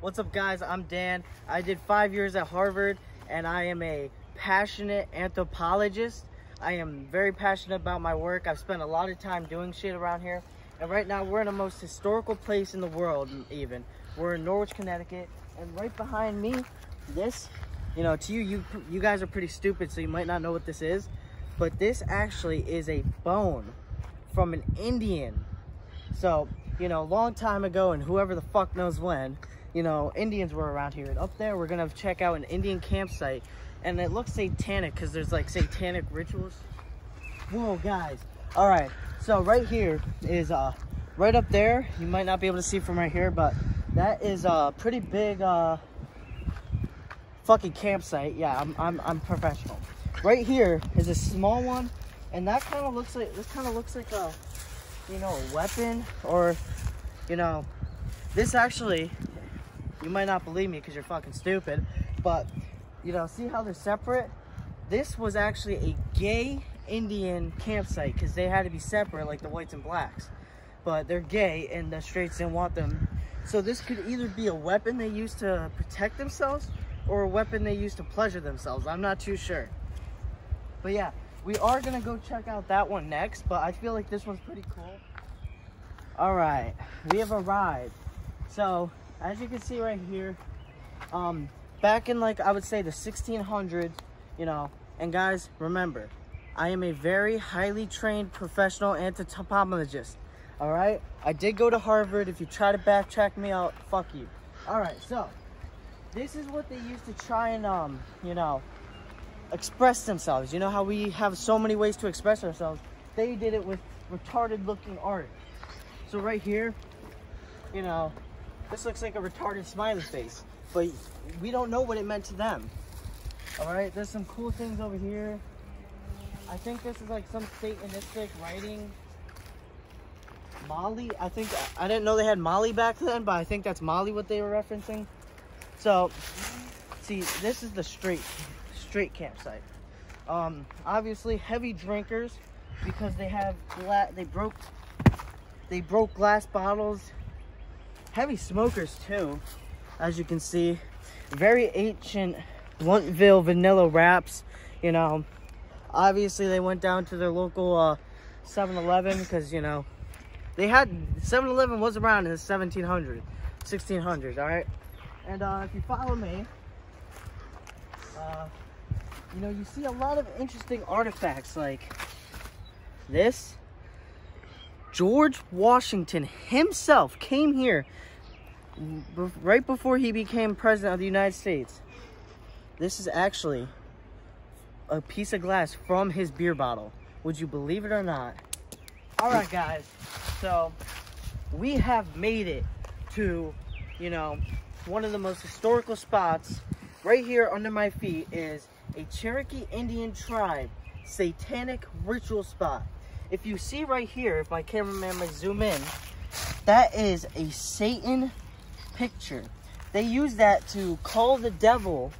What's up, guys? I'm Dan. I did five years at Harvard, and I am a passionate anthropologist. I am very passionate about my work. I've spent a lot of time doing shit around here. And right now, we're in the most historical place in the world, even. We're in Norwich, Connecticut. And right behind me, this, you know, to you, you, you guys are pretty stupid, so you might not know what this is. But this actually is a bone from an Indian. So, you know, a long time ago, and whoever the fuck knows when, you know, Indians were around here. And up there, we're gonna check out an Indian campsite. And it looks satanic because there's like satanic rituals. Whoa, guys. All right, so right here is, uh, right up there, you might not be able to see from right here, but that is a pretty big, uh, fucking campsite. Yeah, I'm, I'm, I'm professional. Right here is a small one, and that kind of looks like, this kind of looks like a, you know, a weapon or, you know, this actually, you might not believe me because you're fucking stupid, but, you know, see how they're separate? This was actually a gay Indian campsite because they had to be separate like the whites and blacks. But they're gay and the straights didn't want them. So this could either be a weapon they used to protect themselves or a weapon they used to pleasure themselves. I'm not too sure. But yeah, we are gonna go check out that one next, but I feel like this one's pretty cool. All right, we have arrived. So as you can see right here, um, back in like, I would say the 1600s, you know, and guys, remember, I am a very highly trained professional anthropologist. All right, I did go to Harvard. If you try to backtrack me out, fuck you. All right, so this is what they used to try and, um, you know, express themselves. You know how we have so many ways to express ourselves? They did it with retarded looking art. So right here, you know, this looks like a retarded smiley face, but we don't know what it meant to them. All right, there's some cool things over here. I think this is like some satanistic writing. Mali, I think, I didn't know they had Mali back then, but I think that's Mali what they were referencing. So, see, this is the straight, straight campsite. Um, obviously heavy drinkers because they have they broke, they broke glass bottles. Heavy smokers too, as you can see. Very ancient Bluntville vanilla wraps, you know. Obviously they went down to their local uh, 7-Eleven because, you know, they had 7-Eleven was around in the 1700s, 1600s, all right? And uh, if you follow me, uh, you know, you see a lot of interesting artifacts like this. George Washington himself came here right before he became president of the United States. This is actually a piece of glass from his beer bottle. Would you believe it or not? All right, guys. So we have made it to, you know, one of the most historical spots. Right here under my feet is a Cherokee Indian tribe satanic ritual spot. If you see right here, if my cameraman might zoom in, that is a Satan picture. They use that to call the devil.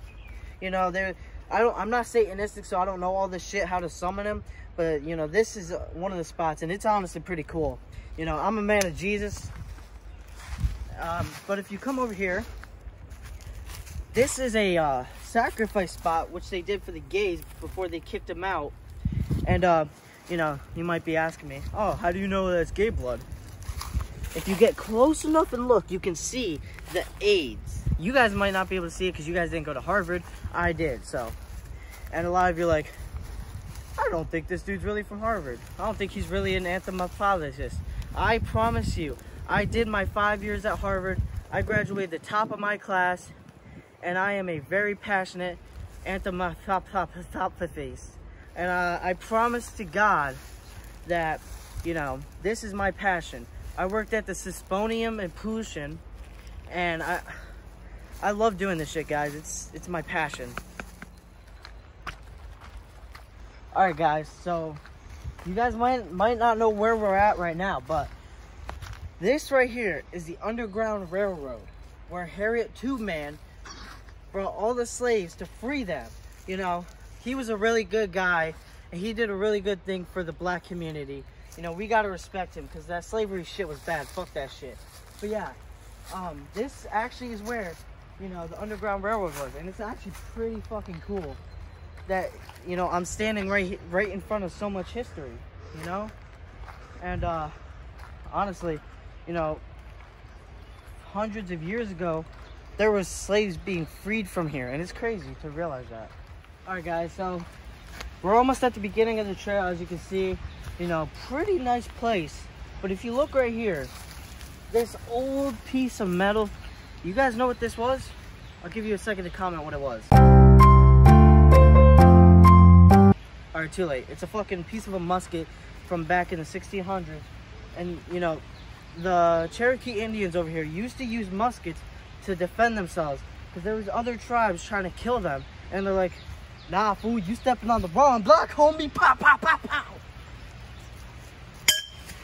You know, they're I don't I'm not satanistic, so I don't know all this shit how to summon him. But you know, this is one of the spots, and it's honestly pretty cool. You know, I'm a man of Jesus. Um, but if you come over here, this is a uh, sacrifice spot, which they did for the gays before they kicked them out. And, uh, you know, you might be asking me, oh, how do you know that's gay blood? If you get close enough and look, you can see the AIDS. You guys might not be able to see it because you guys didn't go to Harvard. I did, so. And a lot of you like, I don't think this dude's really from Harvard. I don't think he's really an anthropologist. I promise you, I did my five years at Harvard. I graduated the top of my class, and I am a very passionate anthropologist. And uh, I promise to God that, you know, this is my passion. I worked at the Smithsonian in Pollution, and I, I love doing this shit, guys. It's it's my passion. All right, guys. So you guys might might not know where we're at right now, but this right here is the Underground Railroad, where Harriet Tubman brought all the slaves to free them. You know, he was a really good guy, and he did a really good thing for the black community. You know, we gotta respect him, because that slavery shit was bad. Fuck that shit. But yeah, um, this actually is where, you know, the Underground Railroad was, and it's actually pretty fucking cool that, you know, I'm standing right right in front of so much history, you know, and uh, honestly, you know, hundreds of years ago, there was slaves being freed from here, and it's crazy to realize that. All right, guys, so we're almost at the beginning of the trail, as you can see. You know, pretty nice place. But if you look right here, this old piece of metal, you guys know what this was? I'll give you a second to comment what it was. All right, too late. It's a fucking piece of a musket from back in the 1600s. And, you know, the Cherokee Indians over here used to use muskets to defend themselves because there was other tribes trying to kill them. And they're like, nah, fool, you stepping on the wrong block, homie. Pow, pow, pow, pow.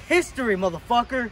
History, motherfucker.